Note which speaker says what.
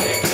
Speaker 1: Friday.